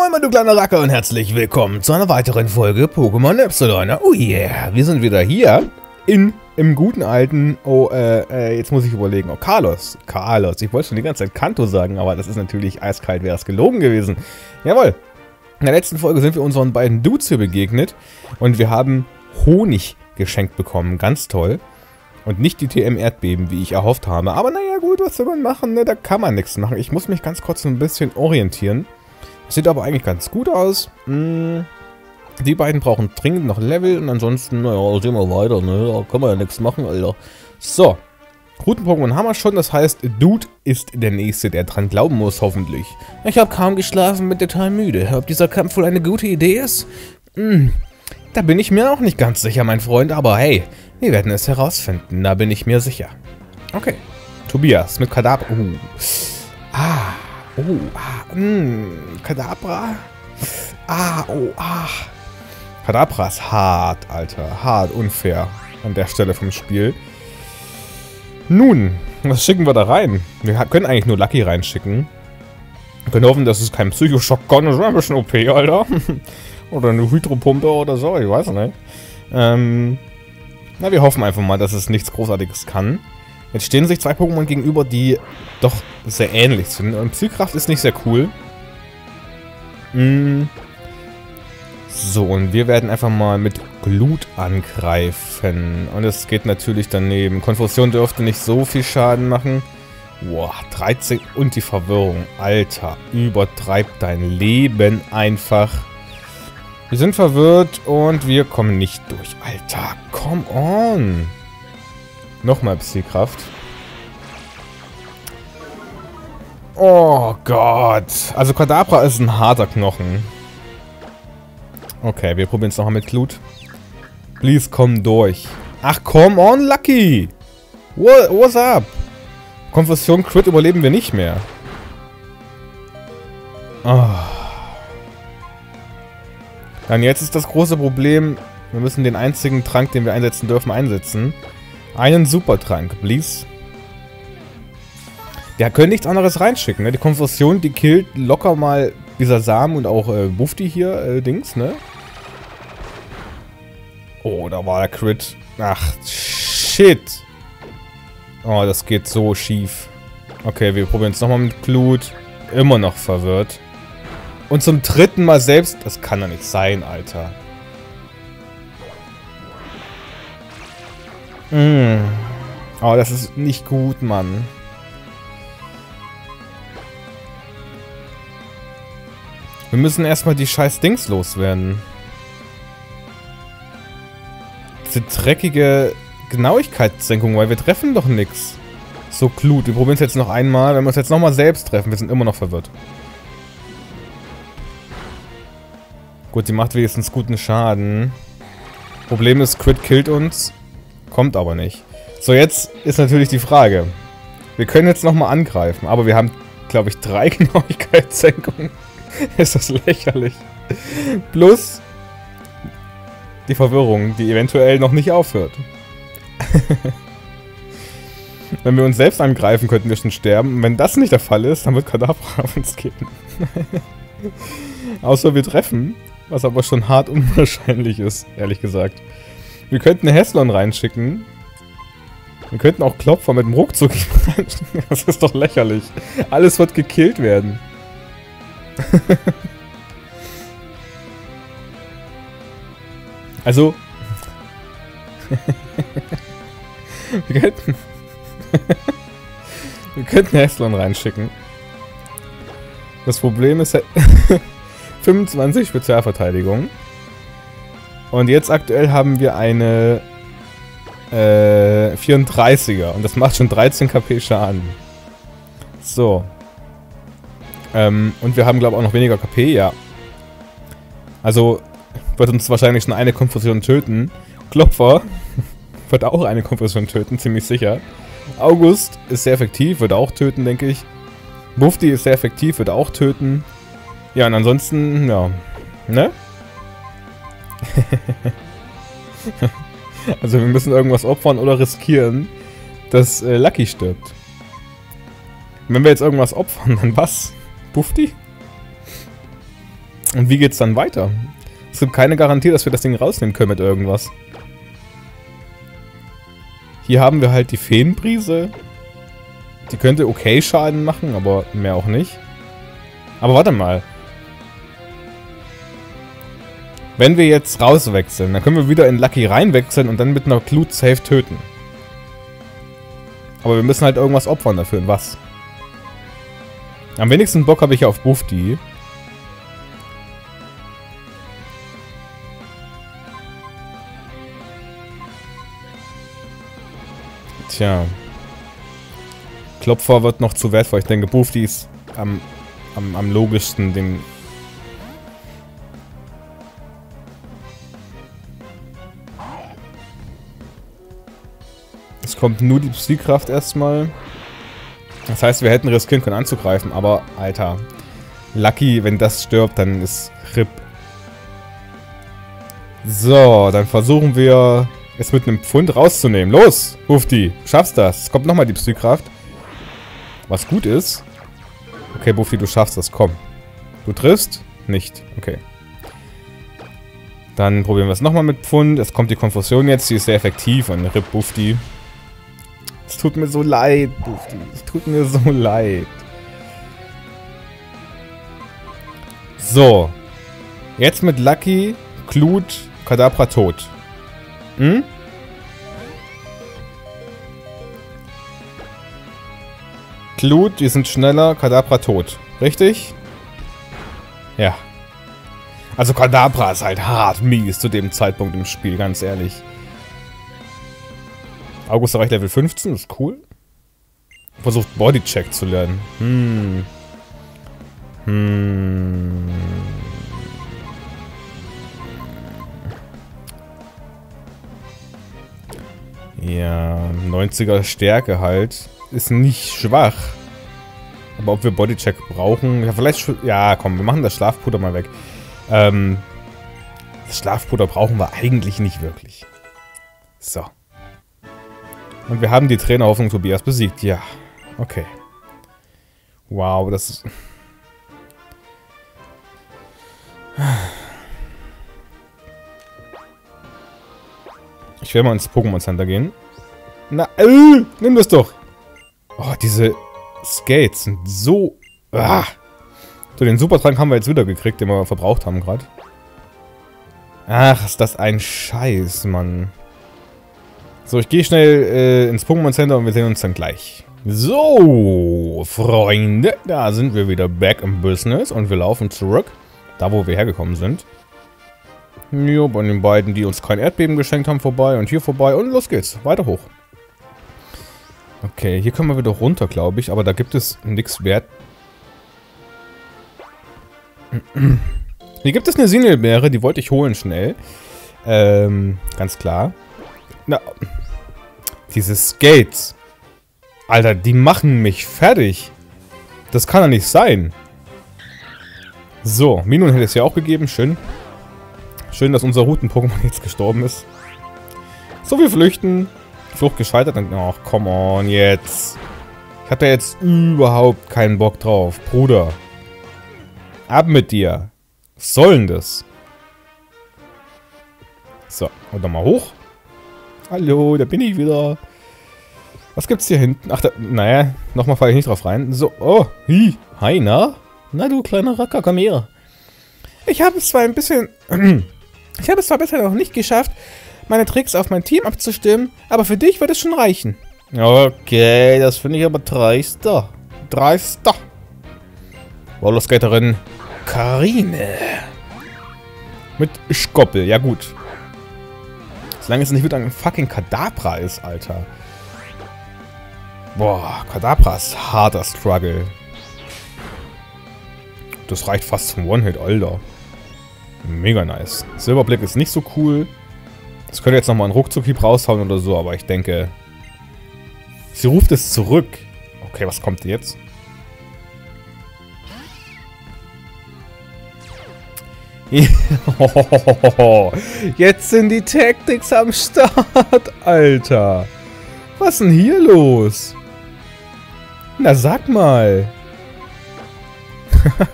Moin, mein du kleiner Racker und herzlich willkommen zu einer weiteren Folge Pokémon Epsilon. Oh yeah, wir sind wieder hier in, im guten alten, oh, äh, äh, jetzt muss ich überlegen, oh, Carlos. Carlos, ich wollte schon die ganze Zeit Kanto sagen, aber das ist natürlich eiskalt, wäre es gelogen gewesen. Jawohl, in der letzten Folge sind wir unseren beiden Dudes hier begegnet und wir haben Honig geschenkt bekommen, ganz toll. Und nicht die TM-Erdbeben, wie ich erhofft habe. Aber naja, gut, was soll man machen? Ne? Da kann man nichts machen. Ich muss mich ganz kurz ein bisschen orientieren. Sieht aber eigentlich ganz gut aus. Hm. Die beiden brauchen dringend noch Level und ansonsten, naja, sehen wir weiter, ne? Da kann man ja nichts machen, Alter. So. Routen-Pokémon haben wir schon, das heißt, Dude ist der Nächste, der dran glauben muss, hoffentlich. Ich habe kaum geschlafen, bin total müde. Ob dieser Kampf wohl eine gute Idee ist? Hm, da bin ich mir auch nicht ganz sicher, mein Freund, aber hey, wir werden es herausfinden, da bin ich mir sicher. Okay. Tobias mit Kadabra. Uh. Ah. Oh. Ah. Mm. Kadabra. Ah. Oh. Ah. Kadabra ist hart, Alter. Hart, unfair an der Stelle vom Spiel. Nun, was schicken wir da rein? Wir können eigentlich nur Lucky reinschicken. Wir können hoffen, dass es kein Psychoschock kommt. Das wäre ein bisschen OP, Alter. oder eine Hydropumpe oder so, ich weiß nicht. Ähm, na, wir hoffen einfach mal, dass es nichts Großartiges kann. Jetzt stehen sich zwei Pokémon gegenüber, die doch sehr ähnlich sind. Und Psykraft ist nicht sehr cool. Mm. So, und wir werden einfach mal mit Glut angreifen. Und es geht natürlich daneben. Konfusion dürfte nicht so viel Schaden machen. Boah, 13 und die Verwirrung. Alter, übertreibt dein Leben einfach. Wir sind verwirrt und wir kommen nicht durch. Alter, come on. Nochmal Psykraft. Oh Gott. Also Kadabra ist ein harter Knochen. Okay, wir probieren es nochmal mit Glut. Please, komm durch. Ach, come on, Lucky. What, what's up? Konfusion Crit überleben wir nicht mehr. Oh. Dann jetzt ist das große Problem, wir müssen den einzigen Trank, den wir einsetzen dürfen, einsetzen. Einen Supertrank, please. Der können nichts anderes reinschicken, ne? Die Konfusion, die killt locker mal dieser Samen und auch äh, Bufti hier, äh, Dings, ne? Oh, da war der Crit. Ach, shit. Oh, das geht so schief. Okay, wir probieren es nochmal mit Glut. Immer noch verwirrt. Und zum dritten Mal selbst... Das kann doch nicht sein, Alter. Mm. Oh, das ist nicht gut, Mann. Wir müssen erstmal die scheiß Dings loswerden. Diese dreckige Genauigkeitssenkung, weil wir treffen doch nichts. So Glut. Wir probieren es jetzt noch einmal. Wenn wir es jetzt nochmal selbst treffen, wir sind immer noch verwirrt. Gut, sie macht wenigstens guten Schaden. Problem ist, Crit killt uns. Kommt aber nicht. So, jetzt ist natürlich die Frage. Wir können jetzt nochmal angreifen, aber wir haben, glaube ich, drei Genauigkeitssenkungen. ist das lächerlich. Plus die Verwirrung, die eventuell noch nicht aufhört. Wenn wir uns selbst angreifen, könnten wir schon sterben. Und wenn das nicht der Fall ist, dann wird Kadabra auf uns gehen. Außer wir treffen. Was aber schon hart unwahrscheinlich ist, ehrlich gesagt. Wir könnten Heslon reinschicken. Wir könnten auch Klopfer mit dem Ruckzuck reinschicken. Das ist doch lächerlich. Alles wird gekillt werden. also... wir könnten... wir könnten Heslon reinschicken. Das Problem ist... 25 Spezialverteidigung. Und jetzt aktuell haben wir eine äh, 34er. Und das macht schon 13 KP Schaden. So. Ähm, und wir haben, glaube ich, auch noch weniger KP, ja. Also wird uns wahrscheinlich schon eine Konfusion töten. Klopfer wird auch eine Konfusion töten, ziemlich sicher. August ist sehr effektiv, wird auch töten, denke ich. Bufti ist sehr effektiv, wird auch töten. Ja, und ansonsten, ja. Ne? also wir müssen irgendwas opfern oder riskieren, dass äh, Lucky stirbt. Wenn wir jetzt irgendwas opfern, dann was? Bufti? Und wie geht's dann weiter? Es gibt keine Garantie, dass wir das Ding rausnehmen können mit irgendwas. Hier haben wir halt die Feenbrise. Die könnte okay Schaden machen, aber mehr auch nicht. Aber warte mal. Wenn wir jetzt rauswechseln, dann können wir wieder in Lucky reinwechseln und dann mit einer Glut safe töten. Aber wir müssen halt irgendwas opfern dafür. Und was? Am wenigsten Bock habe ich auf Bufti. Tja. Klopfer wird noch zu wertvoll. Ich denke, Bufti ist am, am, am logischsten, den kommt nur die Psykraft erstmal. Das heißt, wir hätten riskieren können anzugreifen, aber Alter. Lucky, wenn das stirbt, dann ist RIP. So, dann versuchen wir es mit einem Pfund rauszunehmen. Los, Bufti, schaffst das. Es kommt nochmal die Psykraft. Was gut ist. Okay, Bufti, du schaffst das, komm. Du triffst? Nicht. Okay. Dann probieren wir es nochmal mit Pfund. Es kommt die Konfusion jetzt, die ist sehr effektiv und RIP Bufti. Es tut mir so leid, Bufti. Es tut mir so leid. So. Jetzt mit Lucky, Klut, Kadabra tot. Hm? Klut, die sind schneller, Kadabra tot. Richtig? Ja. Also Kadabra ist halt hart mies zu dem Zeitpunkt im Spiel, ganz ehrlich. August erreicht Level 15, das ist cool. Versucht Bodycheck zu lernen. Hm. Hm. Ja, 90er Stärke halt. Ist nicht schwach. Aber ob wir Bodycheck brauchen... Ja, vielleicht... Ja, komm, wir machen das Schlafpuder mal weg. Ähm, das Schlafpuder brauchen wir eigentlich nicht wirklich. So. Und wir haben die Trainerhoffnung Tobias besiegt. Ja, okay. Wow, das ist... Ich will mal ins Pokémon Center gehen. Na, äh, nimm das doch. Oh, diese Skates sind so... Ah. So, den Supertrank haben wir jetzt wieder gekriegt, den wir verbraucht haben gerade. Ach, ist das ein Scheiß, Mann. So, ich gehe schnell äh, ins Pokémon Center und wir sehen uns dann gleich. So, Freunde, da sind wir wieder back im Business und wir laufen zurück, da wo wir hergekommen sind. Ja, bei den beiden, die uns kein Erdbeben geschenkt haben, vorbei und hier vorbei und los geht's, weiter hoch. Okay, hier können wir wieder runter, glaube ich, aber da gibt es nichts wert. Hier gibt es eine Sinelbeere, die wollte ich holen schnell. Ähm, ganz klar. Na, diese Skates. Alter, die machen mich fertig. Das kann doch nicht sein. So, Minun hätte es ja auch gegeben. Schön. Schön, dass unser Routen-Pokémon jetzt gestorben ist. So, wir flüchten. Flucht gescheitert. Ach, come on, jetzt. Ich da jetzt überhaupt keinen Bock drauf. Bruder. Ab mit dir. Was soll denn das? So, und nochmal hoch. Hallo, da bin ich wieder. Was gibt's hier hinten? Ach, da, naja, nochmal falle ich nicht drauf rein. So, oh, hi, hi, na? Na du kleiner Racker, komm her. Ich habe es zwar ein bisschen... ich habe es zwar bisher noch nicht geschafft, meine Tricks auf mein Team abzustimmen, aber für dich wird es schon reichen. Okay, das finde ich aber dreister. Dreister. Rollerskaterin Karine. Mit Skoppel, ja gut. Solange es nicht wieder ein fucking Kadabra ist, Alter. Boah, Kadabra ist harter Struggle. Das reicht fast zum One-Hit, Alter. Mega nice. Silberblick ist nicht so cool. Das könnte jetzt nochmal einen Ruckzuck-Hieb raushauen oder so, aber ich denke... Sie ruft es zurück. Okay, was kommt jetzt? Jetzt sind die Tactics am Start, Alter. Was ist denn hier los? Na, sag mal.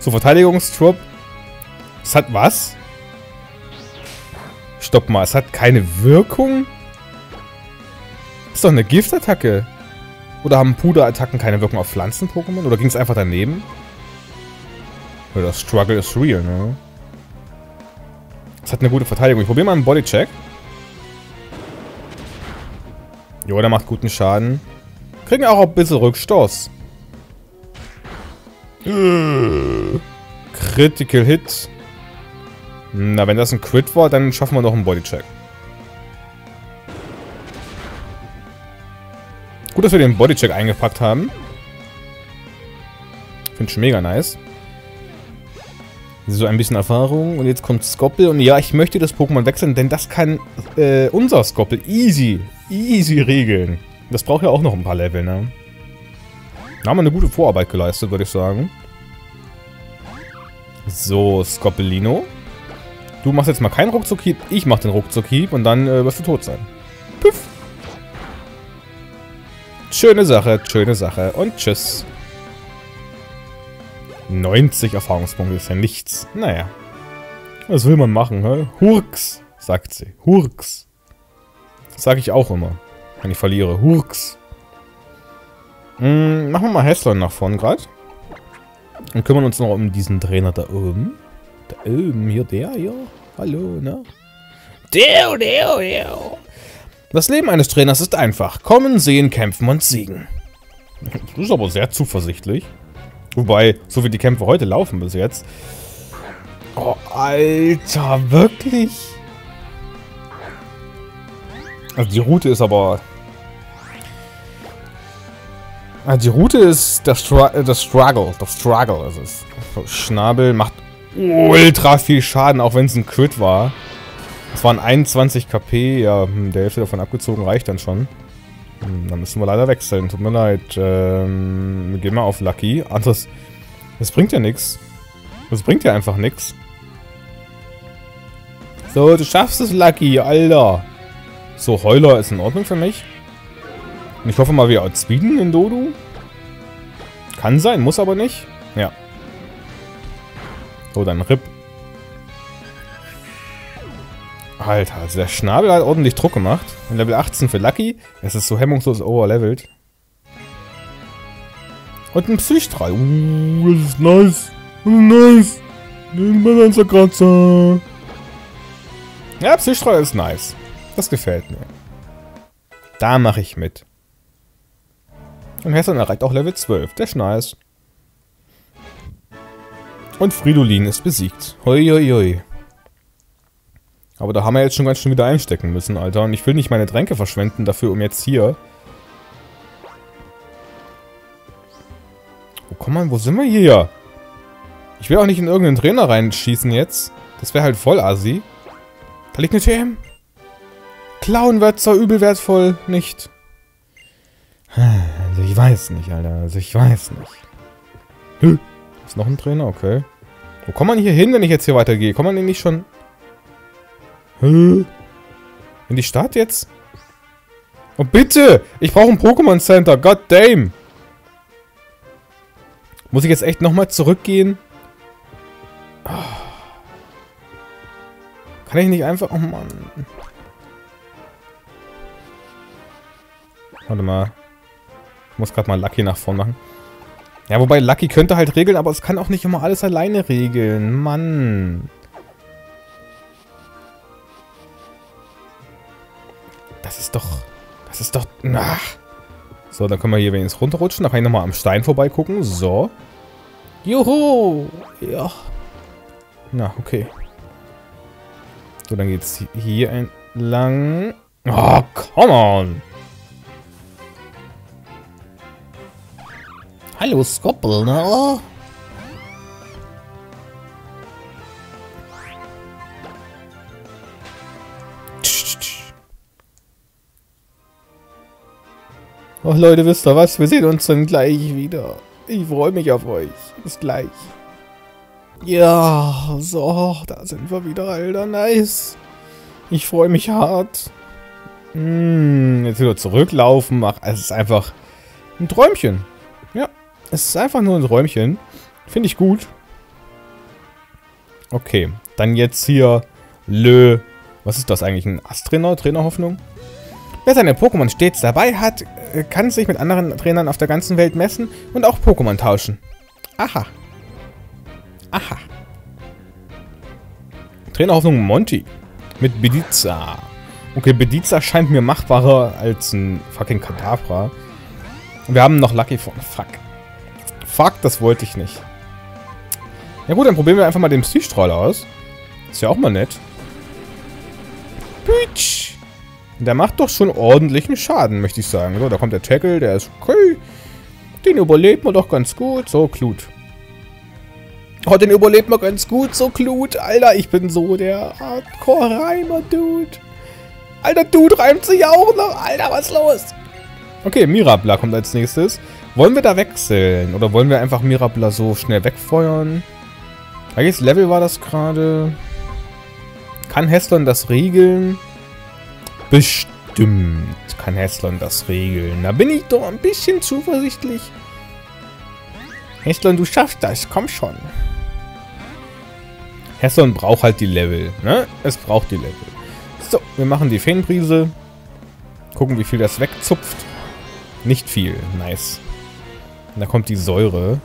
So, Verteidigungstrupp. Es hat was? Stopp mal, es hat keine Wirkung? Ist doch eine Giftattacke. Oder haben Puderattacken keine Wirkung auf Pflanzen-Pokémon? Oder ging es einfach daneben? Das Struggle is real, ne? Es hat eine gute Verteidigung. Ich probiere mal einen Bodycheck. Jo, der macht guten Schaden. Kriegen auch ein bisschen Rückstoß. Critical Hit. Na, wenn das ein Crit war, dann schaffen wir noch einen Bodycheck. Gut, dass wir den Bodycheck eingepackt haben. Finde ich mega nice. So ein bisschen Erfahrung. Und jetzt kommt Skoppel. Und ja, ich möchte das Pokémon wechseln, denn das kann äh, unser Skoppel easy, easy regeln. Das braucht ja auch noch ein paar Level, ne? Da haben wir eine gute Vorarbeit geleistet, würde ich sagen. So, Skoppelino. Du machst jetzt mal keinen Ruckzuck-Hieb, ich mach den Ruckzuck-Hieb und dann äh, wirst du tot sein. Puff. Schöne Sache, schöne Sache und tschüss. 90 Erfahrungspunkte ist ja nichts. Naja. Was will man machen, hä? Hurks, sagt sie. Hurks. Sage ich auch immer, wenn ich verliere. Hurks. Hm, machen wir mal Häslon nach vorn gerade. Und kümmern uns noch um diesen Trainer da oben. Da oben, hier, der hier. Hallo, ne? Der, der, der. Das Leben eines Trainers ist einfach. Kommen, sehen, kämpfen und siegen. Das ist aber sehr zuversichtlich. Wobei, so wie die Kämpfe heute laufen bis jetzt. Oh, Alter, wirklich? Also die Route ist aber... Also die Route ist Stru äh, der Struggle. Der Struggle ist es. Schnabel macht ultra viel Schaden, auch wenn es ein Crit war. Es waren 21 KP, ja, hm, der Hälfte davon abgezogen reicht dann schon. Hm, dann müssen wir leider wechseln, tut mir leid. Ähm, wir gehen mal auf Lucky. Anderes, das bringt ja nichts. Das bringt ja einfach nichts. So, du schaffst es, Lucky, Alter. So, Heuler ist in Ordnung für mich. Und ich hoffe mal, wir outspeeden in Dodo. Kann sein, muss aber nicht. Ja. So, dann RIP. Alter, also der Schnabel hat ordentlich Druck gemacht. Und Level 18 für Lucky. Es ist so hemmungslos overlevelt. Und ein Psychstrahl. Uh, das ist nice. Das ist nice. Den Balancerkratzer. Ja, Psychstrahl ist nice. Das gefällt mir. Da mache ich mit. Und Hessan erreicht auch Level 12. Der ist nice. Und Fridolin ist besiegt. Hoi, hoi, hoi. Aber da haben wir jetzt schon ganz schön wieder einstecken müssen, Alter. Und ich will nicht meine Tränke verschwenden dafür, um jetzt hier... Wo komm mal, wo sind wir hier? Ich will auch nicht in irgendeinen Trainer reinschießen jetzt. Das wäre halt voll assi. Da liegt eine TM. Klauen wird zwar übel wertvoll, nicht. Also ich weiß nicht, Alter. Also ich weiß nicht. Hm. Ist noch ein Trainer? Okay. Wo kommt man hier hin, wenn ich jetzt hier weitergehe? Kommt man denn nicht schon... Hä? In die Stadt jetzt? Oh, bitte! Ich brauche ein Pokémon Center. God damn! Muss ich jetzt echt nochmal zurückgehen? Oh. Kann ich nicht einfach... Oh Mann. Warte mal. Ich muss gerade mal Lucky nach vorn machen. Ja, wobei Lucky könnte halt regeln, aber es kann auch nicht immer alles alleine regeln. Mann. Das ist doch... Das ist doch... Ach. So, dann können wir hier wenigstens runterrutschen. Da kann ich nochmal am Stein vorbeigucken. So. Juhu! Ja. Na, okay. So, dann geht's hier entlang. Oh, come on! Hallo, Skoppel, ne? Oh Leute, wisst ihr was? Wir sehen uns dann gleich wieder. Ich freue mich auf euch. Bis gleich. Ja, so, da sind wir wieder, Alter. Nice. Ich freue mich hart. Hm, jetzt wieder zurücklaufen. Ach, es ist einfach ein Träumchen. Ja, es ist einfach nur ein Träumchen. Finde ich gut. Okay, dann jetzt hier Lö. Was ist das eigentlich? Ein Asttrainer? Trainerhoffnung? Wer seine Pokémon stets dabei hat, äh, kann sich mit anderen Trainern auf der ganzen Welt messen und auch Pokémon tauschen. Aha. Aha. Trainerhoffnung Monty. Mit Bediza. Okay, Bediza scheint mir machbarer als ein fucking Kadabra. Wir haben noch Lucky von. Fuck. Fuck, das wollte ich nicht. Ja gut, dann probieren wir einfach mal den Psystrahl aus. Ist ja auch mal nett. Pitsch. Der macht doch schon ordentlichen Schaden, möchte ich sagen. So, da kommt der Tackle, der ist okay. Den überlebt man doch ganz gut. So, Klut. Oh, den überlebt man ganz gut. So, Klut. Alter, ich bin so der Hardcore-Reimer-Dude. Alter, Dude reimt sich auch noch. Alter, was ist los? Okay, Mirabla kommt als nächstes. Wollen wir da wechseln? Oder wollen wir einfach Mirabla so schnell wegfeuern? Welches Level war das gerade? Kann Heslon das regeln? Bestimmt kann Heslon das regeln. Da bin ich doch ein bisschen zuversichtlich. Heslon, du schaffst das. Komm schon. Heslon braucht halt die Level. Ne? Es braucht die Level. So, wir machen die Feenbrise. Gucken, wie viel das wegzupft. Nicht viel. Nice. Und da kommt die Säure.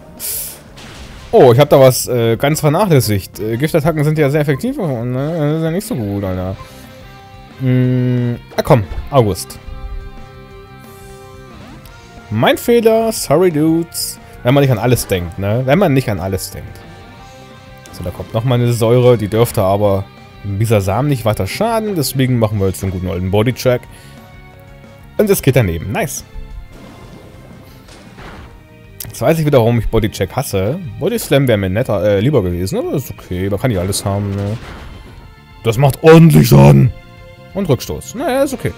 Oh, ich habe da was äh, ganz vernachlässigt. Äh, Giftattacken sind ja sehr effektiv. Ne? Das ist ja nicht so gut, Alter. Hm, ah komm, August. Mein Fehler, sorry dudes. Wenn man nicht an alles denkt, ne? Wenn man nicht an alles denkt. So, da kommt nochmal eine Säure, die dürfte aber dieser Samen nicht weiter schaden. Deswegen machen wir jetzt einen guten alten Bodycheck. Und es geht daneben. Nice. Jetzt weiß ich wieder, warum ich Bodycheck hasse. Body Slam wäre mir netter, äh, lieber gewesen, aber ist okay. Da kann ich alles haben, ne? Das macht ordentlich Schaden. Und Rückstoß. Naja, ist okay.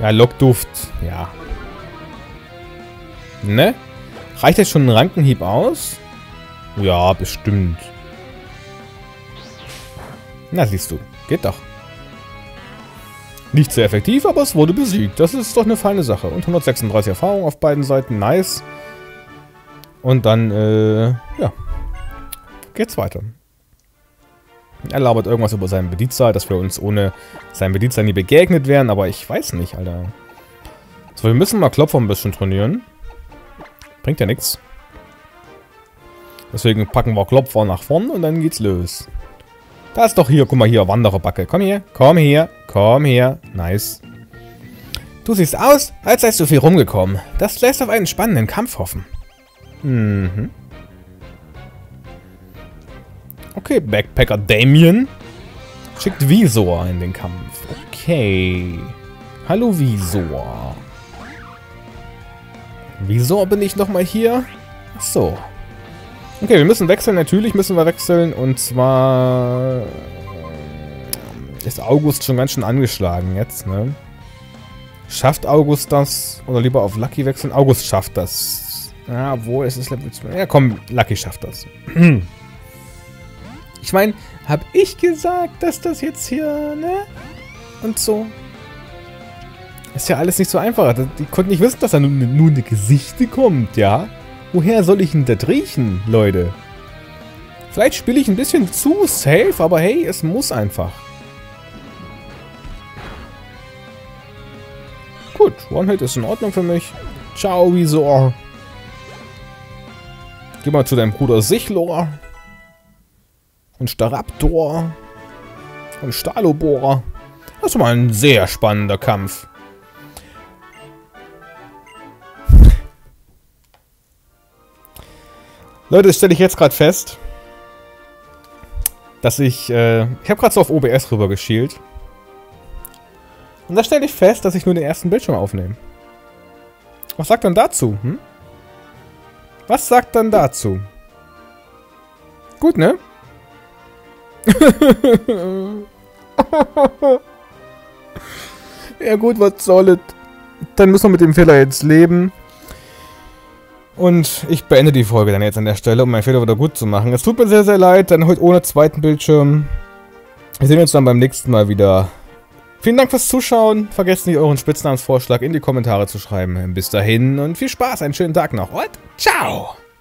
Ja, Lockduft. Ja. Ne? Reicht jetzt schon ein Rankenhieb aus? Ja, bestimmt. Na, siehst du. Geht doch. Nicht sehr effektiv, aber es wurde besiegt. Das ist doch eine feine Sache. Und 136 Erfahrung auf beiden Seiten. Nice. Und dann, äh, ja. Geht's weiter. Er labert irgendwas über seinen Bedienzahl, dass wir uns ohne seinen Bedienzahl nie begegnet wären, aber ich weiß nicht, Alter. So, wir müssen mal Klopfer ein bisschen trainieren. Bringt ja nichts. Deswegen packen wir Klopfer nach vorne und dann geht's los. Da ist doch hier, guck mal hier, Wandererbacke. Komm hier, komm hier, komm her. Nice. Du siehst aus, als seist du viel rumgekommen. Das lässt auf einen spannenden Kampf hoffen. Mhm. Okay, Backpacker Damien schickt Visor in den Kampf. Okay. Hallo Visor. Visor bin ich nochmal hier? Ach so. Okay, wir müssen wechseln. Natürlich müssen wir wechseln. Und zwar ist August schon ganz schön angeschlagen jetzt, ne? Schafft August das? Oder lieber auf Lucky wechseln? August schafft das. Ja, obwohl es ist Level 2. Ja, komm, Lucky schafft das. Ich meine, habe ich gesagt, dass das jetzt hier, ne? Und so. Ist ja alles nicht so einfach. Die konnten nicht wissen, dass da nun eine Gesichte kommt, ja? Woher soll ich denn das riechen, Leute? Vielleicht spiele ich ein bisschen zu safe, aber hey, es muss einfach. Gut, One-Hit ist in Ordnung für mich. Ciao, Visor. Geh mal zu deinem Bruder Sichlor. Und Staraptor. Und Stalobohrer. Das ist mal ein sehr spannender Kampf. Leute, das stelle ich jetzt gerade fest, dass ich, äh, ich habe gerade so auf OBS rüber geschielt. Und da stelle ich fest, dass ich nur den ersten Bildschirm aufnehme. Was sagt dann dazu, hm? Was sagt dann dazu? Gut, ne? ja gut, was soll es? Dann müssen wir mit dem Fehler jetzt leben. Und ich beende die Folge dann jetzt an der Stelle, um meinen Fehler wieder gut zu machen. Es tut mir sehr, sehr leid, dann heute ohne zweiten Bildschirm. Wir sehen uns dann beim nächsten Mal wieder. Vielen Dank fürs Zuschauen. Vergesst nicht, euren Spitznamensvorschlag in die Kommentare zu schreiben. Bis dahin und viel Spaß, einen schönen Tag noch und ciao!